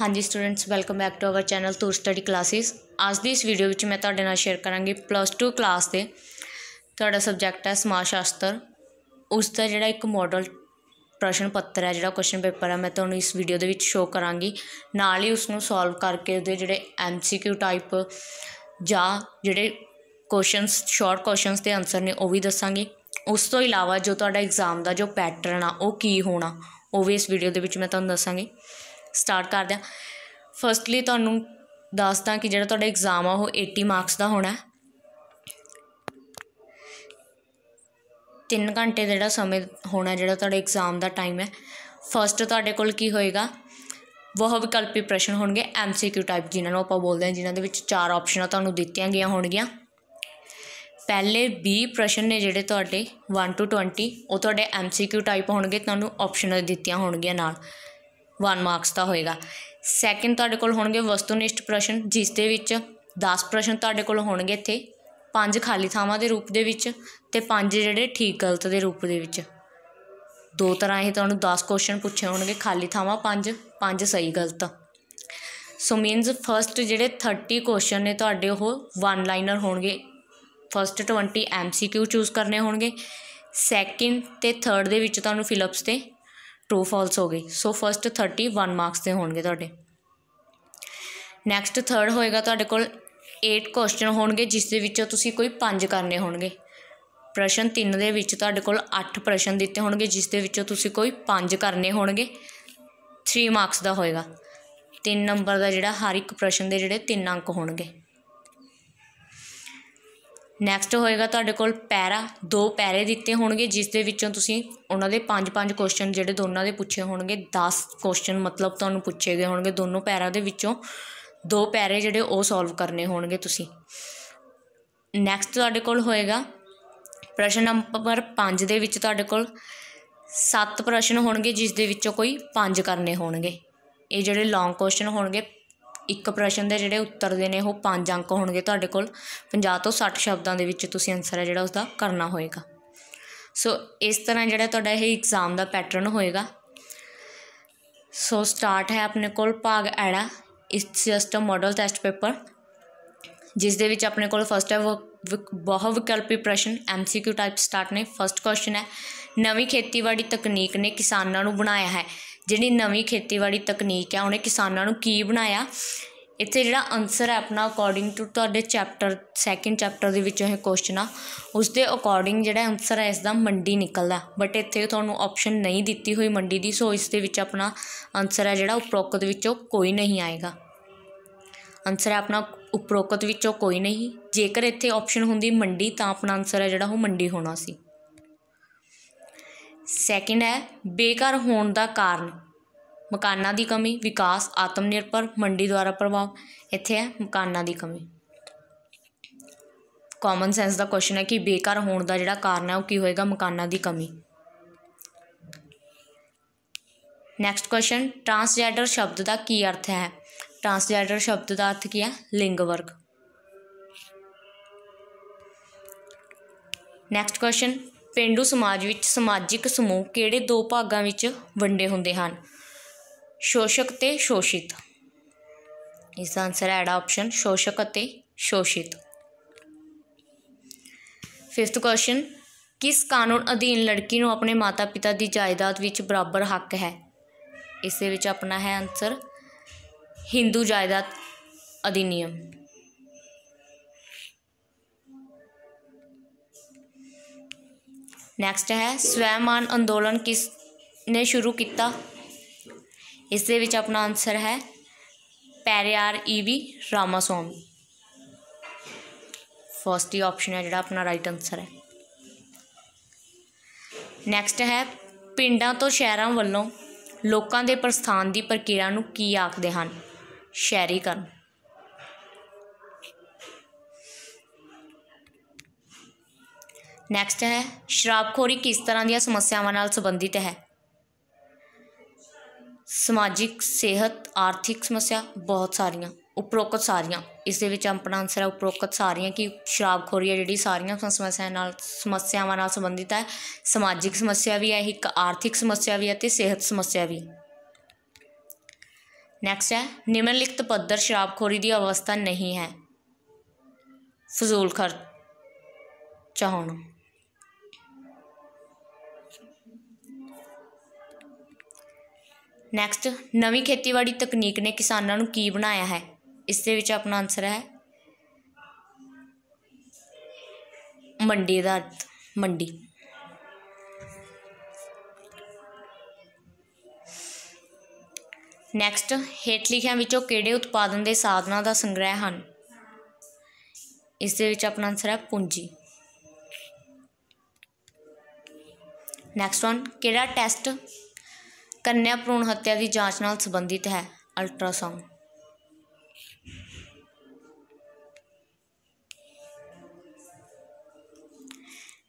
ਹਾਂਜੀ students welcome back to our channel Toor study classes ਅੱਜ ਦੀ ਇਸ ਵੀਡੀਓ ਵਿੱਚ ਮੈਂ ਤੁਹਾਡੇ ਨਾਲ ਸ਼ੇਅਰ ਕਰਾਂਗੀ ਪਲੱਸ 2 ਕਲਾਸ ਦੇ। ਤੁਹਾਡਾ ਸਬਜੈਕਟ ਹੈ ਸਮਾਜ ਸ਼ਾਸਤਰ। ਉਸ ਦਾ ਜਿਹੜਾ ਇੱਕ ਮਾਡਲ ਪ੍ਰਸ਼ਨ ਪੱਤਰ ਹੈ, ਜਿਹੜਾ ਕੁਐਸਚਨ ਪੇਪਰ ਹੈ, ਮੈਂ ਤੁਹਾਨੂੰ ਇਸ ਵੀਡੀਓ ਦੇ ਵਿੱਚ ਸ਼ੋਅ ਕਰਾਂਗੀ। ਨਾਲ ਹੀ ਉਸ ਨੂੰ ਸੋਲਵ ਕਰਕੇ ਉਹਦੇ ਜਿਹੜੇ ਐਮਸੀਕਿਊ ਟਾਈਪ ਜਾਂ ਜਿਹੜੇ ਕੁਐਸਚਨਸ ਸ਼ਾਰਟ ਕੁਐਸਚਨਸ ਦੇ ਆਨਸਰ ਨੇ, ਉਹ ਵੀ ਦੱਸਾਂਗੀ। ਉਸ ਤੋਂ ਇਲਾਵਾ ਜੋ ਤੁਹਾਡਾ ਐਗਜ਼ਾਮ ਦਾ ਜੋ ਪੈਟਰਨ ਆ, ਉਹ ਕੀ ਹੋਣਾ, ਉਹ ਵੀ ਇਸ ਵੀਡੀਓ ਦੇ ਵਿੱਚ ਮੈਂ ਤੁਹਾਨੂੰ ਦੱਸਾਂਗੀ। ਸਟਾਰਟ ਕਰਦੇ ਹਾਂ ਫਸਟਲੀ ਤੁਹਾਨੂੰ ਦੱਸਦਾ ਕਿ ਜਿਹੜਾ ਤੁਹਾਡਾ ਐਗਜ਼ਾਮ ਆ, ਉਹ 80 ਮਾਰਕਸ ਦਾ ਹੋਣਾ ਹੈ। 3 ਘੰਟੇ ਦਾ ਜਿਹੜਾ ਸਮੇਂ ਹੋਣਾ, ਜਿਹੜਾ ਤੁਹਾਡੇ ਐਗਜ਼ਾਮ ਦਾ ਟਾਈਮ ਹੈ। ਫਸਟ ਤੁਹਾਡੇ ਕੋਲ ਕੀ ਹੋਏਗਾ? ਬਹੁ ਵਿਕਲਪੀ ਪ੍ਰਸ਼ਨ ਹੋਣਗੇ ਐਮਸੀਕਿਊ ਟਾਈਪ ਜਿਨ੍ਹਾਂ ਨੂੰ ਆਪਾਂ ਬੋਲਦੇ ਹਾਂ ਜਿਨ੍ਹਾਂ ਦੇ ਵਿੱਚ ਚਾਰ ਆਪਸ਼ਨਾਂ ਤੁਹਾਨੂੰ ਦਿੱਤੀਆਂ ਗਈਆਂ ਹੋਣਗੀਆਂ। ਪਹਿਲੇ 20 ਪ੍ਰਸ਼ਨ ਨੇ ਜਿਹੜੇ ਤੁਹਾਡੇ 1 ਟੂ 20 ਉਹ ਤੁਹਾਡੇ ਐਮਸੀਕਿਊ ਟਾਈਪ ਹੋਣਗੇ, ਤੁਹਾਨੂੰ ਆਪਸ਼ਨਾਂ ਦਿੱਤੀਆਂ ਹੋਣਗੀਆਂ ਨਾਲ। 1 ਮਾਰਕਸ ਦਾ ਹੋਏਗਾ। ਸੈਕਿੰਡ ਤੁਹਾਡੇ ਕੋਲ ਹੋਣਗੇ ਵਸਤੂਨਿਸ਼ਟ ਪ੍ਰਸ਼ਨ, ਜਿਸ ਦੇ ਵਿੱਚ 10 ਪ੍ਰਸ਼ਨ ਤੁਹਾਡੇ ਕੋਲ ਹੋਣਗੇ ਇੱਥੇ। ਪੰਜ ਖਾਲੀ ਥਾਵਾਂ ਦੇ ਰੂਪ ਦੇ ਵਿੱਚ ਤੇ ਪੰਜ ਜਿਹੜੇ ਠੀਕ ਗਲਤ ਦੇ ਰੂਪ ਦੇ ਵਿੱਚ। ਦੋ ਤਰ੍ਹਾਂ ਇਹ ਤੁਹਾਨੂੰ 10 ਕੁਐਸਚਨ ਪੁੱਛੇ ਹੋਣਗੇ, ਖਾਲੀ ਥਾਵਾਂ ਪੰਜ ਪੰਜ ਸਹੀ ਗਲਤ। ਸੋ ਮੀਨਸ ਫਸਟ ਜਿਹੜੇ 30 ਕੁਐਸਚਨ ਨੇ ਤੁਹਾਡੇ ਉਹ ਵਨ ਲਾਈਨਰ ਹੋਣਗੇ। ਫਸਟ 20 ਐਮਸੀਕਿਊ ਚੂਜ਼ ਕਰਨੇ ਹੋਣਗੇ। ਸੈਕਿੰਡ ਤੇ ਥਰਡ ਦੇ ਵਿੱਚ ਤੁਹਾਨੂੰ ਫਿਲਅਪਸ ਤੇ ਟਰੂ ਫਾਲਸ ਹੋ ਗਈ। ਸੋ ਫਸਟ 30 1 ਮਾਰਕਸ ਦੇ ਹੋਣਗੇ ਤੁਹਾਡੇ। ਨੈਕਸਟ ਥਰਡ ਹੋਏਗਾ ਤੁਹਾਡੇ ਕੋਲ 8 ਕੁਐਸਚਨ ਹੋਣਗੇ, ਜਿਸ ਦੇ ਵਿੱਚੋਂ ਤੁਸੀਂ ਕੋਈ 5 ਕਰਨੇ ਹੋਣਗੇ। ਪ੍ਰਸ਼ਨ 3 ਦੇ ਵਿੱਚ ਤੁਹਾਡੇ ਕੋਲ 8 ਪ੍ਰਸ਼ਨ ਦਿੱਤੇ ਹੋਣਗੇ, ਜਿਸ ਦੇ ਵਿੱਚੋਂ ਤੁਸੀਂ ਕੋਈ 5 ਕਰਨੇ ਹੋਣਗੇ। 3 ਮਾਰਕਸ ਦਾ ਹੋਏਗਾ। 3 ਨੰਬਰ ਦਾ ਜਿਹੜਾ ਹਰ ਇੱਕ ਪ੍ਰਸ਼ਨ ਦੇ ਜਿਹੜੇ 3 ਅੰਕ ਹੋਣਗੇ। ਨੈਕਸਟ ਹੋਏਗਾ ਤੁਹਾਡੇ ਕੋਲ ਪੈਰਾ, ਦੋ ਪੈਰੇ ਦਿੱਤੇ ਹੋਣਗੇ, ਜਿਸ ਦੇ ਵਿੱਚੋਂ ਤੁਸੀਂ ਉਹਨਾਂ ਦੇ 5-5 ਕੁਐਸਚਨ ਜਿਹੜੇ ਦੋਨਾਂ ਦੇ ਪੁੱਛੇ ਹੋਣਗੇ 10 ਕੁਐਸਚਨ ਮਤਲਬ ਤੁਹਾਨੂੰ ਪੁੱਛੇ ਗਏ ਹੋਣਗੇ ਦੋਨੋਂ ਪੈਰਾਂ ਦੇ ਵਿੱਚੋਂ। ਦੋ ਪੈਰੇ ਜਿਹੜੇ ਉਹ ਸੋਲਵ ਕਰਨੇ ਹੋਣਗੇ ਤੁਸੀਂ। ਨੈਕਸਟ ਤੁਹਾਡੇ ਕੋਲ ਹੋਏਗਾ ਪ੍ਰਸ਼ਨ ਨੰਬਰ 5 ਦੇ ਵਿੱਚ ਤੁਹਾਡੇ ਕੋਲ 7 ਪ੍ਰਸ਼ਨ ਹੋਣਗੇ, ਜਿਸ ਦੇ ਵਿੱਚੋਂ ਕੋਈ 5 ਕਰਨੇ ਹੋਣਗੇ। ਇਹ ਜਿਹੜੇ ਲੌਂਗ ਕੁਐਸਚਨ ਹੋਣਗੇ ਇੱਕ ਪ੍ਰਸ਼ਨ ਦੇ ਜਿਹੜੇ ਉੱਤਰ ਦੇ ਨੇ, ਉਹ ਪੰਜ ਅੰਕ ਹੋਣਗੇ ਤੁਹਾਡੇ ਕੋਲ। 50 ਤੋਂ ਸੱਠ ਸ਼ਬਦਾਂ ਦੇ ਵਿੱਚ ਤੁਸੀਂ ਆਨਸਰ ਹੈ ਜਿਹੜਾ ਉਸਦਾ ਕਰਨਾ ਹੋਏਗਾ। ਸੋ ਇਸ ਤਰ੍ਹਾਂ ਜਿਹੜਾ ਤੁਹਾਡਾ ਇਹ ਐਗਜ਼ਾਮ ਦਾ ਪੈਟਰਨ ਹੋਏਗਾ। ਸੋ ਸਟਾਰਟ ਹੈ ਆਪਣੇ ਕੋਲ ਭਾਗ ਐੜਾ। It's just a model test paper ਜਿਸ ਦੇ ਵਿੱਚ ਆਪਣੇ ਕੋਲ ਫਸਟ ਹੈ ਬਹੁ ਵਿਕਲਪੀ ਪ੍ਰਸ਼ਨ ਐਮਸੀਕਿਊ ਟਾਈਪ ਸਟਾਰਟ ਨੇ। ਫਸਟ ਕੁਐਸਚਨ ਹੈ, ਨਵੀਂ ਖੇਤੀਬਾੜੀ ਤਕਨੀਕ ਨੇ ਕਿਸਾਨਾਂ ਨੂੰ ਬਣਾਇਆ ਹੈ। ਜਿਹੜੀ ਨਵੀਂ ਖੇਤੀਬਾੜੀ ਤਕਨੀਕ ਆ, ਉਹਨੇ ਕਿਸਾਨਾਂ ਨੂੰ ਕੀ ਬਣਾਇਆ? ਇੱਥੇ ਜਿਹੜਾ ਆਨਸਰ ਹੈ ਆਪਣਾ ਅਕੋਰਡਿੰਗ ਟੂ ਤੁਹਾਡੇ ਚੈਪਟਰ ਸੈਕਿੰਡ ਚੈਪਟਰ ਦੇ ਵਿੱਚੋਂ ਇਹ ਕੁਐਸਚਨ ਆ। ਉਸ ਦੇ ਅਕੋਰਡਿੰਗ ਜਿਹੜਾ ਆਨਸਰ ਹੈ ਇਸ ਦਾ ਮੰਡੀ ਨਿਕਲਦਾ। ਬਟ ਇੱਥੇ ਤੁਹਾਨੂੰ ਆਪਸ਼ਨ ਨਹੀਂ ਦਿੱਤੀ ਹੋਈ ਮੰਡੀ ਦੀ ਸੋ ਇਸ ਦੇ ਵਿੱਚ ਆਪਣਾ ਆਨਸਰ ਹੈ ਜਿਹੜਾ ਉਪਰੋਕਤ ਵਿੱਚੋਂ ਕੋਈ ਨਹੀਂ ਆਏਗਾ। ਆਨਸਰ ਹੈ ਆਪਣਾ ਉਪਰੋਕਤ ਵਿੱਚੋਂ ਕੋਈ ਨਹੀਂ। ਜੇਕਰ ਇੱਥੇ ਆਪਸ਼ਨ ਹੁੰਦੀ ਮੰਡੀ, ਤਾਂ ਆਪਣਾ ਆਨਸਰ ਹੈ ਜਿਹੜਾ ਉਹ ਮੰਡੀ ਹੋਣਾ ਸੀ। ਸੈਕਿੰਡ ਹੈ, ਬੇਘਰ ਹੋਣ ਦਾ ਕਾਰਨ। ਮਕਾਨਾਂ ਦੀ ਕਮੀ, ਵਿਕਾਸ ਆਤਮ ਨਿਰਭਰ ਮੰਡੀ ਦੁਆਰਾ ਪ੍ਰਭਾਵ। ਇੱਥੇ ਹੈ, ਮਕਾਨਾਂ ਦੀ ਕਮੀ। ਕਾਮਨ ਸੈਂਸ ਦਾ ਕੁਐਸਚਨ ਹੈ ਕਿ ਬੇਘਰ ਹੋਣ ਦਾ ਜਿਹੜਾ ਕਾਰਨ ਹੈ, ਉਹ ਕੀ ਹੋਏਗਾ? ਮਕਾਨਾਂ ਦੀ ਕਮੀ। ਨੈਕਸਟ ਕੁਐਸਚਨ ਟਰਾਂਸਜੈਂਡਰ ਸ਼ਬਦ ਦਾ ਕੀ ਅਰਥ ਹੈ? ਟਰਾਂਸਜੈਂਡਰ ਸ਼ਬਦ ਦਾ ਅਰਥ ਕੀ ਹੈ? ਲਿੰਗ ਵਰਗ। ਨੈਕਸਟ ਕੁਐਸਚਨ ਪੇਂਡੂ ਸਮਾਜ ਵਿੱਚ ਸਮਾਜਿਕ ਸਮੂਹ ਕਿਹੜੇ ਦੋ ਭਾਗਾਂ ਵਿੱਚ ਵੰਡੇ ਹੁੰਦੇ ਹਨ? ਸ਼ੋਸ਼ਕ ਅਤੇ ਸ਼ੋਸ਼ਿਤ। ਇਸ ਦਾ ਆਨਸਰ ਹੈ ਐਡਾ ਆਪਸ਼ਨ ਸ਼ੋਸ਼ਕ ਅਤੇ ਸ਼ੋਸ਼ਿਤ। ਫਿਫਥ ਕੁਐਸਚਨ ਕਿਸ ਕਾਨੂੰਨ ਅਧੀਨ ਲੜਕੀ ਨੂੰ ਆਪਣੇ ਮਾਤਾ-ਪਿਤਾ ਦੀ ਜਾਇਦਾਦ ਵਿੱਚ ਬਰਾਬਰ ਹੱਕ ਹੈ? ਇਸ ਦੇ ਵਿੱਚ ਆਪਣਾ ਹੈ ਆਨਸਰ ਹਿੰਦੂ ਜਾਇਦਾਦ ਅਧਿਨਿਯਮ। ਨੈਕਸਟ ਹੈ ਸਵੈਮਾਨ ਅੰਦੋਲਨ ਕਿਸ ਨੇ ਸ਼ੁਰੂ ਕੀਤਾ ਇਸ ਦੇ ਵਿੱਚ ਆਪਣਾ ਆਨਸਰ ਹੈ ਪੈਰੀਆਰ ਈਵੀ ਰਾਮਾਸਵਾਮੀ ਫਸਟ ਹੀ ਆਪਸ਼ਨ ਹੈ ਜਿਹੜਾ ਆਪਣਾ ਰਾਈਟ ਆਨਸਰ ਹੈ ਨੈਕਸਟ ਹੈ ਪਿੰਡਾਂ ਤੋਂ ਸ਼ਹਿਰਾਂ ਵੱਲੋਂ ਲੋਕਾਂ ਦੇ ਪ੍ਰਸਥਾਨ ਦੀ ਪ੍ਰਕਿਰਿਆ ਨੂੰ ਕੀ ਆਖਦੇ ਹਨ ਸ਼ਹਿਰੀਕਰਨ ਨੈਕਸਟ ਹੈ, ਸ਼ਰਾਬਖੋਰੀ ਕਿਸ ਤਰ੍ਹਾਂ ਦੀਆਂ ਸਮੱਸਿਆਵਾਂ ਨਾਲ ਸੰਬੰਧਿਤ ਹੈ? ਸਮਾਜਿਕ, ਸਿਹਤ, ਆਰਥਿਕ ਸਮੱਸਿਆ ਬਹੁਤ ਸਾਰੀਆਂ, ਉਪਰੋਕਤ ਸਾਰੀਆਂ। ਇਸ ਦੇ ਵਿੱਚ ਆਪਣਾ ਆਨਸਰ ਹੈ ਉਪਰੋਕਤ ਸਾਰੀਆਂ ਕਿ ਸ਼ਰਾਬਖੋਰੀ ਹੈ ਜਿਹੜੀ ਸਾਰੀਆਂ ਸਮੱਸਿਆਵਾਂ ਨਾਲ ਸਮੱਸਿਆਵਾਂ ਨਾਲ ਸੰਬੰਧਿਤ ਹੈ। ਸਮਾਜਿਕ ਸਮੱਸਿਆ ਵੀ ਹੈ, ਇੱਕ ਆਰਥਿਕ ਸਮੱਸਿਆ ਵੀ ਹੈ ਤੇ ਸਿਹਤ ਸਮੱਸਿਆ ਵੀ। ਨੈਕਸਟ ਹੈ, ਨਿਮਨਲਿਖਤ ਪੱਧਰ ਸ਼ਰਾਬਖੋਰੀ ਦੀ ਅਵਸਥਾ ਨਹੀਂ ਹੈ। ਫਜ਼ੂਲ ਖਰਚਾ ਹੋਣਾ ਨੈਕਸਟ ਨਵੀਂ ਖੇਤੀਬਾੜੀ ਤਕਨੀਕ ਨੇ ਕਿਸਾਨਾਂ ਨੂੰ ਕੀ ਬਣਾਇਆ ਹੈ? ਇਸ ਦੇ ਵਿੱਚ ਆਪਣਾ ਆਨਸਰ ਹੈ ਮੰਡੀ ਦਾ ਮੰਡੀ। ਨੈਕਸਟ ਹੇਠ ਲਿਖਿਆਂ ਵਿੱਚੋਂ ਕਿਹੜੇ ਉਤਪਾਦਨ ਦੇ ਸਾਧਨਾਂ ਦਾ ਸੰਗ੍ਰਹਿ ਹਨ? ਇਸ ਦੇ ਵਿੱਚ ਆਪਣਾ ਆਨਸਰ ਹੈ ਪੂੰਜੀ। ਨੈਕਸਟ ਵਨ ਕਿਹੜਾ ਟੈਸਟ ਕੰਨਿਆ ਭਰੂਣ ਹੱਤਿਆ ਦੀ ਜਾਂਚ ਨਾਲ ਸੰਬੰਧਿਤ ਹੈ ਅਲਟਰਾਸਾਊਂਡ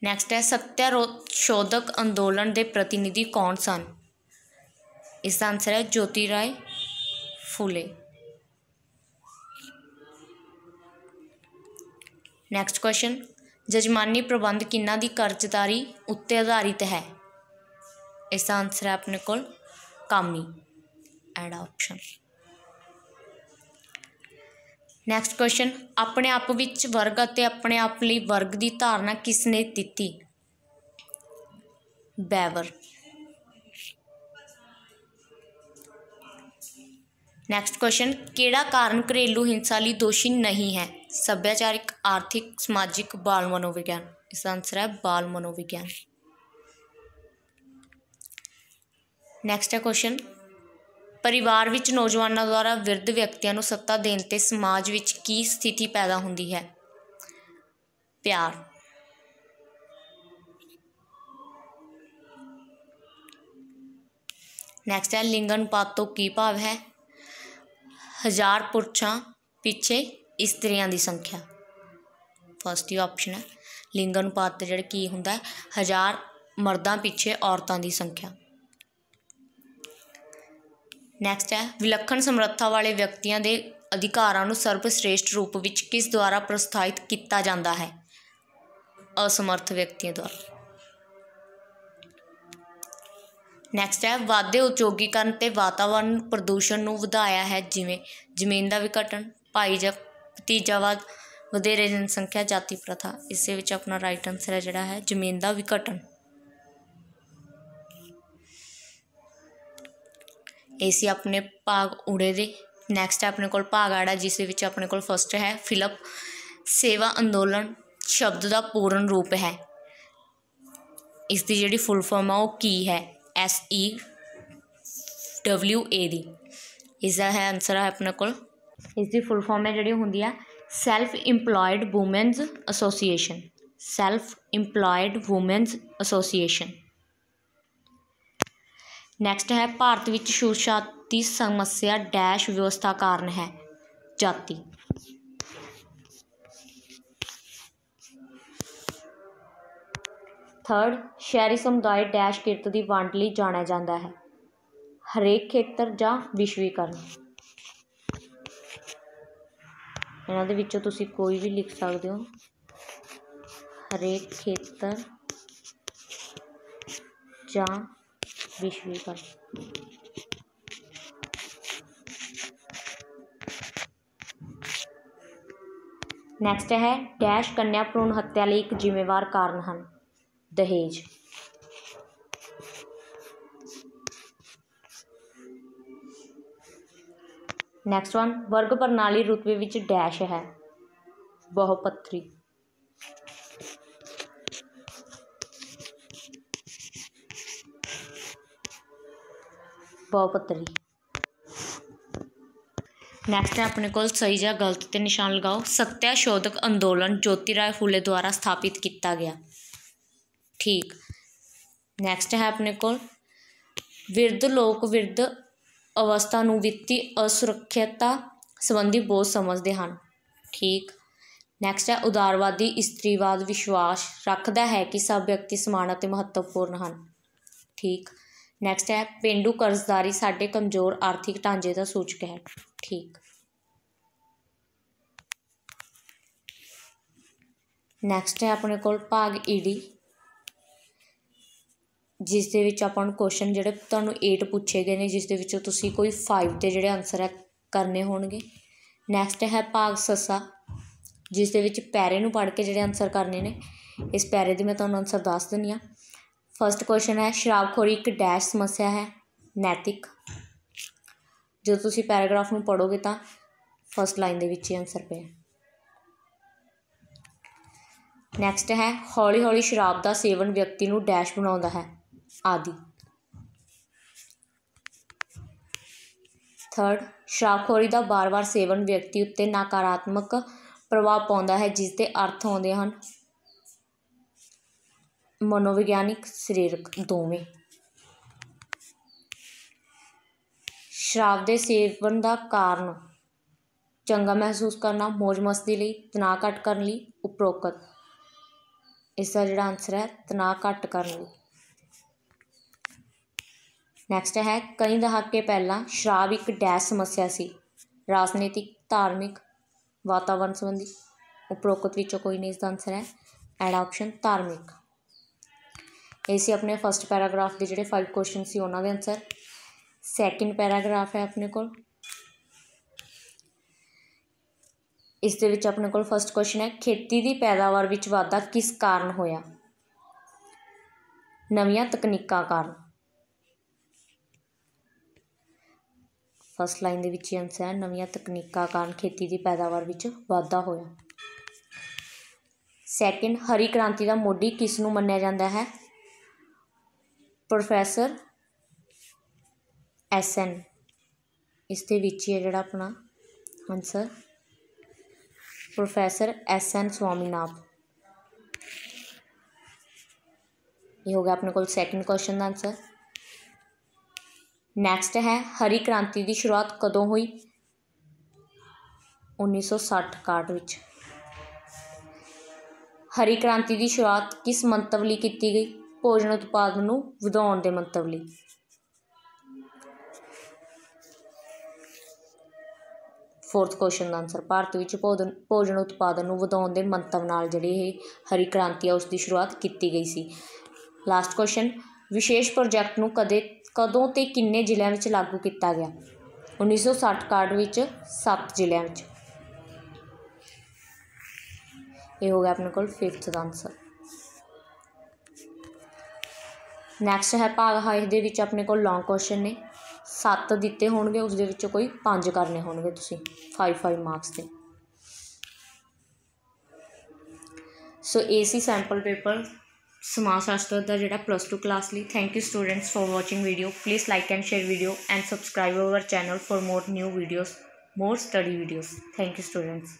ਨੈਕਸਟ ਹੈ ਸਤਿਆ ਸ਼ੋਧਕ ਅੰਦੋਲਨ ਦੇ ਪ੍ਰਤੀਨਿਧੀ ਕੌਣ ਸਨ? ਇਸ ਦਾ ਆਨਸਰ ਹੈ ਜੋਤੀ ਰਾਏ ਫੂਲੇ। ਨੈਕਸਟ ਕੁਐਸਚਨ ਜਜਮਾਨੀ ਪ੍ਰਬੰਧ ਕਿਹਨਾਂ ਦੀ ਕਰਜ਼ਦਾਰੀ ਉੱਤੇ ਆਧਾਰਿਤ ਹੈ? ਇਸ ਦਾ ਆਨਸਰ ਹੈ ਆਪਣੇ ਕੋਲ ਕਾਮੀ ਐਡ ਨੈਕਸਟ ਕੁਐਸਚਨ ਆਪਣੇ ਆਪ ਵਿੱਚ ਵਰਗ ਅਤੇ ਆਪਣੇ ਆਪ ਲਈ ਵਰਗ ਦੀ ਧਾਰਨਾ ਕਿਸ ਨੇ ਦਿੱਤੀ? ਬੈਵਰ। ਨੈਕਸਟ ਕੁਐਸਚਨ ਕਿਹੜਾ ਕਾਰਨ ਘਰੇਲੂ ਹਿੰਸਾ ਲਈ ਦੋਸ਼ੀ ਨਹੀਂ ਹੈ? ਸੱਭਿਆਚਾਰਿਕ, ਆਰਥਿਕ, ਸਮਾਜਿਕ, ਬਾਲ ਮਨੋਵਿਗਿਆਨ। ਇਸ ਦਾ ਆਨਸਰ ਹੈ ਬਾਲ ਮਨੋਵਿਗਿਆਨ। ਨੈਕਸਟ ਹੈ ਕੁਐਸਚਨ ਪਰਿਵਾਰ ਵਿੱਚ ਨੌਜਵਾਨਾਂ ਦੁਆਰਾ ਵਿਰਧ ਵਿਅਕਤੀਆਂ ਨੂੰ ਸੱਤਾ ਦੇਣ ਤੇ ਸਮਾਜ ਵਿੱਚ ਕੀ ਸਥਿਤੀ ਪੈਦਾ ਹੁੰਦੀ ਹੈ? ਪਿਆਰ। ਨੈਕਸਟ ਹੈ ਲਿੰਗ ਅਨੁਪਾਤ ਤੋਂ ਕੀ ਭਾਵ ਹੈ? ਹਜ਼ਾਰ ਪੁਰਸ਼ਾਂ ਪਿੱਛੇ ਇਸਤਰੀਆਂ ਦੀ ਸੰਖਿਆ। ਫਸਟ ਹੀ ਆਪਸ਼ਨ ਹੈ ਲਿੰਗ ਅਨੁਪਾਤ ਜਿਹੜਾ ਕੀ ਹੁੰਦਾ ਹੈ, ਹਜ਼ਾਰ ਮਰਦਾਂ ਪਿੱਛੇ ਔਰਤਾਂ ਦੀ ਸੰਖਿਆ। ਨੈਕਸਟ ਹੈ, ਵਿਲੱਖਣ ਸਮਰੱਥਾ ਵਾਲੇ ਵਿਅਕਤੀਆਂ ਦੇ ਅਧਿਕਾਰਾਂ ਨੂੰ ਸਰਵਸ਼੍ਰੇਸ਼ਟ ਰੂਪ ਵਿੱਚ ਕਿਸ ਦੁਆਰਾ ਪ੍ਰਸਤਾਵਿਤ ਕੀਤਾ ਜਾਂਦਾ ਹੈ? ਅਸਮਰਥ ਵਿਅਕਤੀਆਂ ਦੁਆਰਾ। ਨੈਕਸਟ ਹੈ, ਵਾਧੇ ਉਦਯੋਗੀਕਰਨ ਤੇ ਵਾਤਾਵਰਣ ਪ੍ਰਦੂਸ਼ਣ ਨੂੰ ਵਧਾਇਆ ਹੈ, ਜਿਵੇਂ ਜ਼ਮੀਨ ਦਾ ਵਿਘਟਨ ਭਾਈ ਜਾਂ ਭਤੀਜਾਵਾਦ, ਵਧੇਰੇ ਜਨਸੰਖਿਆ, ਜਾਤੀ ਪ੍ਰਥਾ। ਇਸੇ ਵਿੱਚ ਆਪਣਾ ਰਾਈਟ ਆਨਸਰ ਹੈ ਜਿਹੜਾ ਹੈ, ਜ਼ਮੀਨ ਦਾ ਵਿਘਟਨ। ਇਹ ਸੀ ਆਪਣੇ ਭਾਗ ਉੜੇ ਦੇ। ਨੈਕਸਟ ਹੈ ਆਪਣੇ ਕੋਲ ਭਾਗ ਆੜਾ, ਜਿਸ ਦੇ ਵਿੱਚ ਆਪਣੇ ਕੋਲ ਫਸਟ ਹੈ ਫਿਲਪ। ਸੇਵਾ ਅੰਦੋਲਨ ਸ਼ਬਦ ਦਾ ਪੂਰਨ ਰੂਪ ਹੈ। ਇਸ ਦੀ ਜਿਹੜੀ ਫੁੱਲ ਫਾਰਮ ਆ, ਉਹ ਕੀ ਹੈ? ਐਸ ਈ ਡਬਲਿਊ ਏ ਦੀ। ਇਸ ਦਾ ਹੈ ਆਨਸਰ ਹੈ ਆਪਣੇ ਕੋਲ। ਇਸ ਦੀ ਫੁੱਲ ਫਾਰਮ ਹੈ ਜਿਹੜੀ ਹੁੰਦੀ ਆ self employed women's association self employed women's association next ਹੈ, ਭਾਰਤ ਵਿੱਚ ਛੂਤ ਦੀ ਸਮੱਸਿਆ ਡੈਸ਼ ਵਿਵਸਥਾ ਕਾਰਨ ਹੈ, ਜਾਤੀ। ਥਰਡ ਸ਼ਹਿਰੀ ਸਮੁਦਾਇ ਡੈਸ਼ ਕਿਰਤ ਦੀ ਵੰਡ ਲਈ ਜਾਣਿਆ ਜਾਂਦਾ ਹੈ। ਹਰੇਕ ਖੇਤਰ ਜਾਂ ਵਿਸ਼ਵੀਕਰਨ। ਇਹਨਾਂ ਦੇ ਵਿੱਚੋਂ ਤੁਸੀਂ ਕੋਈ ਵੀ ਲਿਖ ਸਕਦੇ ਹੋ। ਹਰੇਕ ਖੇਤਰ ਜਾਂ ਵਿਸ਼ਵੀਕਰਨ ਨੈਕਸਟ ਹੈ, ਡੈਸ਼ ਕੰਨਿਆ ਭਰੂਣ ਹੱਤਿਆ ਲਈ ਇੱਕ ਜ਼ਿੰਮੇਵਾਰ ਕਾਰਨ ਹਨ। ਦਹੇਜ। ਨੈਕਸਟ ਵਨ ਵਰਗ ਪ੍ਰਣਾਲੀ ਰੁਤਬੇ ਵਿੱਚ ਡੈਸ਼ ਹੈ। ਬਹੁਪੱਤਰੀ ਬਹੁਪੱਤਰੀ ਨੈਕਸਟ ਹੈ, ਆਪਣੇ ਕੋਲ ਸਹੀ ਜਾਂ ਗਲਤ ਤੇ ਨਿਸ਼ਾਨ ਲਗਾਓ। ਸੱਤਿਆਸ਼ੋਧਕ ਅੰਦੋਲਨ ਜੋਤੀ ਰਾਏ ਫੂਲੇ ਦੁਆਰਾ ਸਥਾਪਿਤ ਕੀਤਾ ਗਿਆ। ਠੀਕ। ਨੈਕਸਟ ਹੈ, ਆਪਣੇ ਕੋਲ ਵਿਰਧ, ਲੋਕ ਵਿਰਧ ਅਵਸਥਾ ਨੂੰ ਵਿੱਤੀ ਅਸੁਰੱਖਿਅਤਾ ਸੰਬੰਧੀ ਬੋਝ ਸਮਝਦੇ ਹਨ। ਠੀਕ। ਨੈਕਸਟ ਹੈ, ਉਦਾਰਵਾਦੀ ਇਸਤਰੀਵਾਦ ਵਿਸ਼ਵਾਸ ਰੱਖਦਾ ਹੈ ਕਿ ਸਭ ਵਿਅਕਤੀ ਸਮਾਨ ਅਤੇ ਮਹੱਤਵਪੂਰਨ ਹਨ। ਠੀਕ। ਨੈਕਸਟ ਹੈ, ਪੇਂਡੂ ਕਰਜ਼ਦਾਰੀ ਸਾਡੇ ਕਮਜ਼ੋਰ ਆਰਥਿਕ ਢਾਂਚੇ ਦਾ ਸੂਚਕ ਹੈ। ਠੀਕ। ਨੈਕਸਟ ਹੈ, ਆਪਣੇ ਕੋਲ ਭਾਗ ਈਡੀ ਜਿਸ ਦੇ ਵਿੱਚ ਆਪਾਂ ਨੂੰ ਕੁਐਸਚਨ ਜਿਹੜੇ ਤੁਹਾਨੂੰ 8 ਪੁੱਛੇ ਗਏ ਨੇ, ਜਿਸ ਦੇ ਵਿੱਚੋਂ ਤੁਸੀਂ ਕੋਈ 5 ਦੇ ਜਿਹੜੇ ਆਨਸਰ ਹੈ ਕਰਨੇ ਹੋਣਗੇ। ਨੈਕਸਟ ਹੈ, ਭਾਗ ਸੱਸਾ। ਜਿਸ ਦੇ ਵਿੱਚ ਪੈਰੇ ਨੂੰ ਪੜ੍ਹ ਕੇ ਜਿਹੜੇ ਆਨਸਰ ਕਰਨੇ ਨੇ, ਇਸ ਪੈਰੇ ਦੇ ਮੈਂ ਤੁਹਾਨੂੰ ਆਨਸਰ ਦੱਸ ਦਿੰਦੀ ਹਾਂ। ਫਸਟ ਕੁਐਸਚਨ ਹੈ, ਸ਼ਰਾਬਖੋਰੀ ਇੱਕ ਡੈਸ਼ ਸਮੱਸਿਆ ਹੈ, ਨੈਤਿਕ। ਜਦੋਂ ਤੁਸੀਂ ਪੈਰਾਗ੍ਰਾਫ ਨੂੰ ਪੜ੍ਹੋਗੇ ਤਾਂ ਫਸਟ ਲਾਈਨ ਦੇ ਵਿੱਚ ਹੀ ਆਨਸਰ ਪਿਆ। ਨੈਕਸਟ ਹੈ, ਹੌਲੀ ਹੌਲੀ ਸ਼ਰਾਬ ਦਾ ਸੇਵਨ ਵਿਅਕਤੀ ਨੂੰ ਡੈਸ਼ ਬਣਾਉਂਦਾ ਹੈ, ਆਦਿ। ਥਰਡ ਸ਼ਰਾਬਖੋਰੀ ਦਾ ਬਾਰ-ਬਾਰ ਸੇਵਨ ਵਿਅਕਤੀ ਉੱਤੇ ਨਕਾਰਾਤਮਕ ਪ੍ਰਭਾਵ ਪਾਉਂਦਾ ਹੈ ਜਿਸ ਦੇ ਅਰਥ ਆਉਂਦੇ ਹਨ ਮਨੋਵਿਗਿਆਨਿਕ ਸਰੀਰਕ ਦੋਵੇਂ। ਸ਼ਰਾਬ ਦੇ ਸੇਵਨ ਦਾ ਕਾਰਨ ਚੰਗਾ ਮਹਿਸੂਸ ਕਰਨਾ, ਮੌਜ ਮਸਤੀ ਲਈ, ਤਣਾਅ ਘੱਟ ਕਰਨ ਲਈ ਉਪਰੋਕਤ। ਇਸ ਦਾ ਜਿਹੜਾ ਆਨਸਰ ਹੈ, ਤਣਾਅ ਘੱਟ ਕਰਨ ਲਈ। ਨੈਕਸਟ ਹੈ, ਕਈ ਦਹਾਕੇ ਪਹਿਲਾਂ ਸ਼ਰਾਬ ਇੱਕ ਡੈਸ਼ ਸਮੱਸਿਆ ਸੀ। ਰਾਜਨੀਤਿਕ, ਧਾਰਮਿਕ ਵਾਤਾਵਰਣ ਸੰਬੰਧੀ। ਉਪਰੋਕਤ ਵਿੱਚੋਂ ਕੋਈ ਨਹੀਂ, ਇਸ ਦਾ ਆਨਸਰ ਹੈ ਐਡ ਆਪਸ਼ਨ ਧਾਰਮਿਕ। ਇਹ ਸੀ ਆਪਣੇ ਫਸਟ ਪੈਰਾਗ੍ਰਾਫ ਦੇ ਜਿਹੜੇ ਫਾਈਵ ਕੁਐਸਚਨ ਸੀ ਉਹਨਾਂ ਦੇ ਆਨਸਰ ਸੈਕਿੰਡ ਪੈਰਾਗ੍ਰਾਫ ਹੈ ਆਪਣੇ ਕੋਲ। ਇਸ ਦੇ ਵਿੱਚ ਆਪਣੇ ਕੋਲ ਫਸਟ ਕੁਐਸਚਨ ਹੈ, ਖੇਤੀ ਦੀ ਪੈਦਾਵਾਰ ਵਿੱਚ ਵਾਧਾ ਕਿਸ ਕਾਰਨ ਹੋਇਆ? ਨਵੀਆਂ ਤਕਨੀਕਾਂ ਕਾਰਨ। ਫਸਟ ਲਾਈਨ ਦੇ ਵਿੱਚ ਹੀ ਆਨਸਰ ਹੈ, ਨਵੀਆਂ ਤਕਨੀਕਾਂ ਕਾਰਨ ਖੇਤੀ ਦੀ ਪੈਦਾਵਾਰ ਵਿੱਚ ਵਾਧਾ ਹੋਇਆ। ਸੈਕਿੰਡ ਹਰੀ ਕ੍ਰਾਂਤੀ ਦਾ ਮੋਢੀ ਕਿਸ ਨੂੰ ਮੰਨਿਆ ਜਾਂਦਾ ਹੈ? Professor S N. ਇਸ ਦੇ ਵਿੱਚ ਹੀ ਹੈ ਜਿਹੜਾ ਆਪਣਾ answer professor S N Swaminath. ਇਹ ਹੋ ਗਿਆ ਆਪਣੇ ਕੋਲ ਸੈਕਿੰਡ ਕੁਐਸਚਨ ਦਾ ਆਨਸਰ ਨੈਕਸਟ ਹੈ, ਹਰੀ ਕ੍ਰਾਂਤੀ ਦੀ ਸ਼ੁਰੂਆਤ ਕਦੋਂ ਹੋਈ? 1960 ਕਾਟ ਵਿੱਚ। ਹਰੀ ਕ੍ਰਾਂਤੀ ਦੀ ਸ਼ੁਰੂਆਤ ਕਿਸ ਮੰਤਵ ਲਈ ਕੀਤੀ ਗਈ? ਭੋਜਨ ਉਤਪਾਦਨ ਨੂੰ ਵਧਾਉਣ ਦੇ ਮੰਤਵ ਲਈ। ਫੋਰਥ ਕੁਐਸਚਨ ਦਾ ਆਨਸਰ ਭਾਰਤ ਵਿੱਚ ਭੋਜਨ ਭੋਜਨ ਉਤਪਾਦਨ ਨੂੰ ਵਧਾਉਣ ਦੇ ਮੰਤਵ ਨਾਲ ਜਿਹੜੀ ਇਹ ਹਰੀ ਕ੍ਰਾਂਤੀ ਆ ਉਸ ਦੀ ਸ਼ੁਰੂਆਤ ਕੀਤੀ ਗਈ ਸੀ। ਲਾਸਟ ਕੁਐਸਚਨ ਵਿਸ਼ੇਸ਼ ਪ੍ਰੋਜੈਕਟ ਨੂੰ ਕਦੇ, ਕਦੋਂ ਤੇ ਕਿੰਨੇ ਜ਼ਿਲ੍ਹਿਆਂ ਵਿੱਚ ਲਾਗੂ ਕੀਤਾ ਗਿਆ? 1960 ਕਾਰਡ ਵਿੱਚ 7 ਜ਼ਿਲ੍ਹਿਆਂ ਵਿੱਚ। ਇਹ ਹੋ ਗਿਆ ਆਪਣੇ ਕੋਲ 5th ਦਾ ਆਨਸਰ ਨੈਕਸਟ ਹੈ ਭਾਗ ਹਾਈ ਦੇ ਵਿੱਚ ਆਪਣੇ ਕੋਲ ਲੌਂਗ ਕੁਐਸਚਨ ਨੇ। ਸੱਤ ਦਿੱਤੇ ਹੋਣਗੇ ਉਸ ਦੇ ਵਿੱਚੋਂ ਕੋਈ ਪੰਜ ਕਰਨੇ ਹੋਣਗੇ ਤੁਸੀਂ 5 5 ਮਾਰਕਸ ਦੇ ਸੋ ਏਸੀ ਸੈਂਪਲ ਪੇਪਰ ਸਮਾਜ ਸ਼ਾਸਤਰ ਦਾ ਜਿਹੜਾ ਪਲੱਸ 2 ਕਲਾਸ ਲਈ। Thank you students for watching video please like and share video and subscribe our channel for more new videos more study videos thank you students